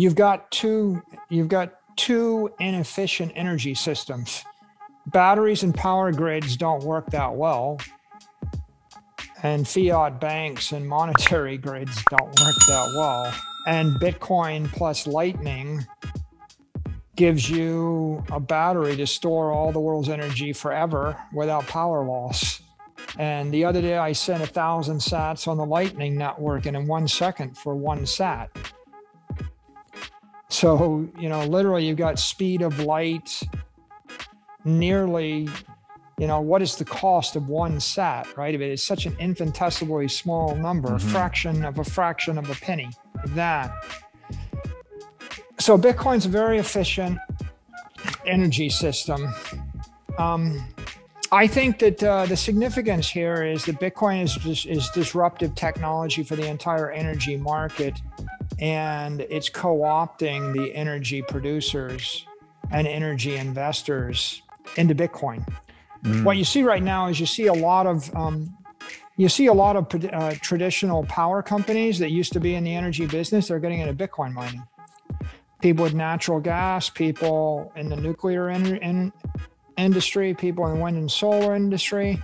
you've got two you've got two inefficient energy systems. Batteries and power grids don't work that well. And fiat banks and monetary grids don't work that well. And Bitcoin plus Lightning gives you a battery to store all the world's energy forever without power loss. And the other day, I sent a thousand sats on the Lightning network, and in one second for one sat. So, you know, literally, you've got speed of light nearly, you know, what is the cost of one sat, right? If it is such an infinitesimally small number, mm-hmm. a fraction of a fraction of a penny, that so Bitcoin's a very efficient energy system. Um, I think that uh, the significance here is that Bitcoin is, is disruptive technology for the entire energy market, and it's co-opting the energy producers and energy investors into Bitcoin. Mm. What you see right now is you see a lot of um, you see a lot of uh, traditional power companies that used to be in the energy business. They're getting into Bitcoin mining people with natural gas, people in the nuclear in, in industry, people in the wind and solar industry.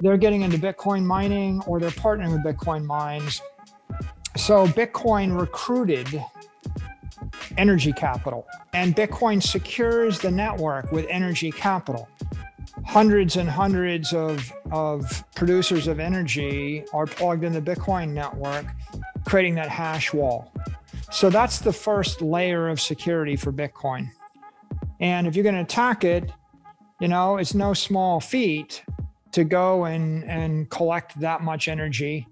They're getting into Bitcoin mining or they're partnering with Bitcoin mines. So Bitcoin recruited energy capital, and Bitcoin secures the network with energy capital. Hundreds and hundreds of, of producers of energy are plugged in the Bitcoin network, creating that hash wall. So that's the first layer of security for Bitcoin. And if you're going to attack it, you know, it's no small feat to go and, and collect that much energy.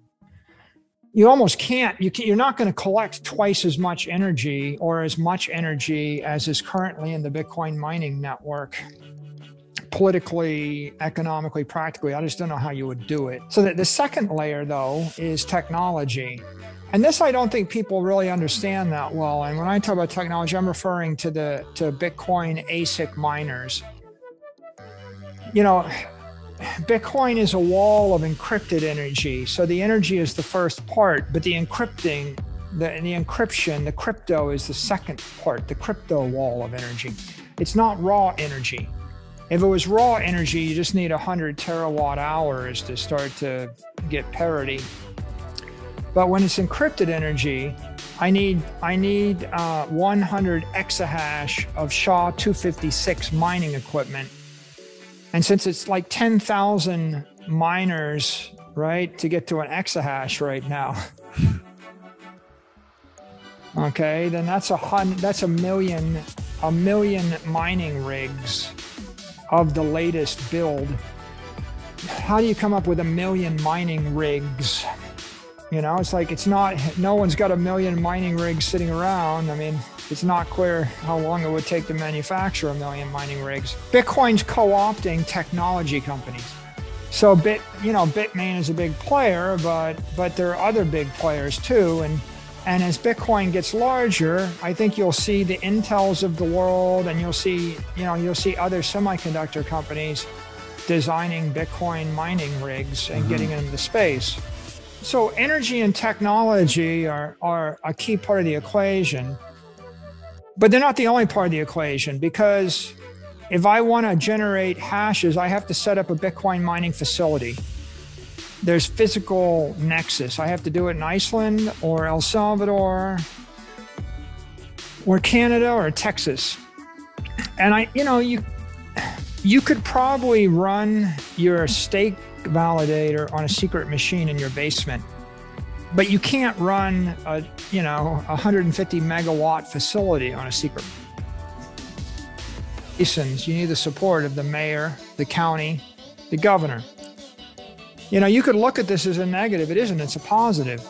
You almost can't, you can, you're not going to collect twice as much energy or as much energy as is currently in the Bitcoin mining network politically, economically, practically. I just don't know how you would do it. So that the second layer, though, is technology. And this I don't think people really understand that well. And when I talk about technology, I'm referring to the to Bitcoin ASIC miners. You know, Bitcoin is a wall of encrypted energy. So the energy is the first part, but the encrypting, the, the encryption, the crypto is the second part, the crypto wall of energy. It's not raw energy. If it was raw energy, you just need 100 terawatt hours to start to get parity but when it's encrypted energy, I need I need uh, 100 exahash of SHA 256 mining equipment, and since it's like 10,000 miners, right, to get to an exahash right now. okay, then that's a hun- that's a million a million mining rigs of the latest build. How do you come up with a million mining rigs? You know, it's like it's not, no one's got a million mining rigs sitting around. I mean, it's not clear how long it would take to manufacture a million mining rigs. Bitcoin's co opting technology companies. So Bit, you know, Bitmain is a big player, but but there are other big players too. And and as Bitcoin gets larger, I think you'll see the Intels of the world, and you'll see, you know, you'll see other semiconductor companies designing Bitcoin mining rigs and mm-hmm. getting into space. So energy and technology are, are a key part of the equation, but they're not the only part of the equation because if I want to generate hashes, I have to set up a Bitcoin mining facility. There's physical nexus. I have to do it in Iceland or El Salvador or Canada or Texas. And I, you know, you you could probably run your stake validator on a secret machine in your basement. But you can't run a, you know, 150 megawatt facility on a secret. You need the support of the mayor, the county, the governor. You know, you could look at this as a negative. It isn't, it's a positive.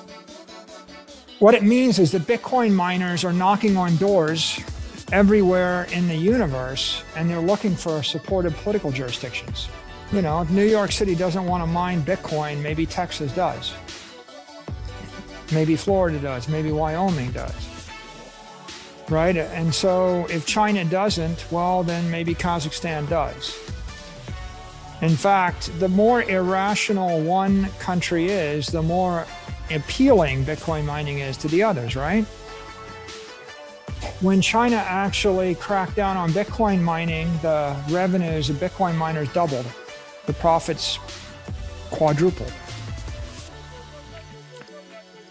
What it means is that Bitcoin miners are knocking on doors everywhere in the universe and they're looking for supportive political jurisdictions. You know, if New York City doesn't want to mine Bitcoin, maybe Texas does. Maybe Florida does. Maybe Wyoming does. Right? And so if China doesn't, well, then maybe Kazakhstan does. In fact, the more irrational one country is, the more appealing Bitcoin mining is to the others, right? When China actually cracked down on Bitcoin mining, the revenues of Bitcoin miners doubled, the profits quadrupled.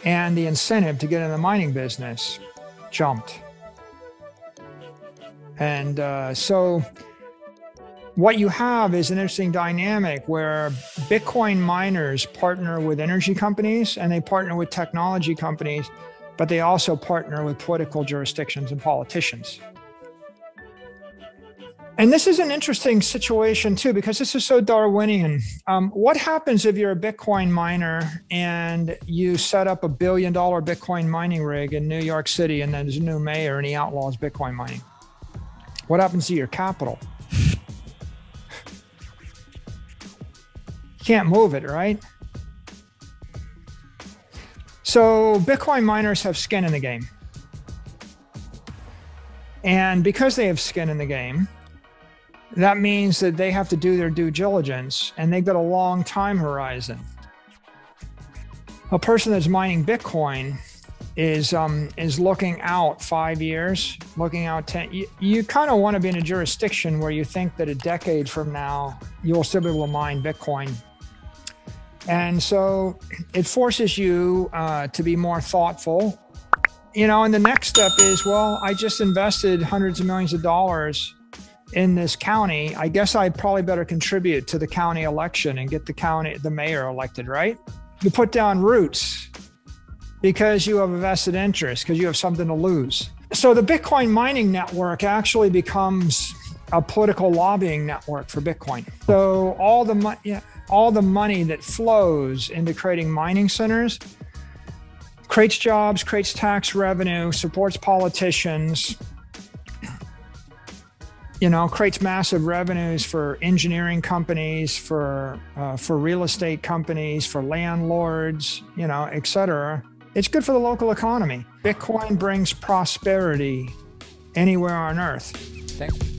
And the incentive to get in the mining business jumped. And uh, so, what you have is an interesting dynamic where Bitcoin miners partner with energy companies and they partner with technology companies but they also partner with political jurisdictions and politicians. And this is an interesting situation too, because this is so Darwinian. Um, what happens if you're a Bitcoin miner and you set up a billion dollar Bitcoin mining rig in New York City and then there's a new mayor and he outlaws Bitcoin mining? What happens to your capital? Can't move it, right? So Bitcoin miners have skin in the game. And because they have skin in the game, that means that they have to do their due diligence and they've got a long time horizon. A person that's mining Bitcoin is um, is looking out five years, looking out ten. You, you kind of want to be in a jurisdiction where you think that a decade from now you'll still be able to mine Bitcoin and so it forces you uh, to be more thoughtful. You know, and the next step is well, I just invested hundreds of millions of dollars in this county. I guess I'd probably better contribute to the county election and get the county, the mayor elected, right? You put down roots because you have a vested interest, because you have something to lose. So the Bitcoin mining network actually becomes a political lobbying network for Bitcoin. So all the money, yeah, all the money that flows into creating mining centers creates jobs, creates tax revenue, supports politicians, you know, creates massive revenues for engineering companies, for uh, for real estate companies, for landlords, you know, et cetera. It's good for the local economy. Bitcoin brings prosperity anywhere on earth. Thanks.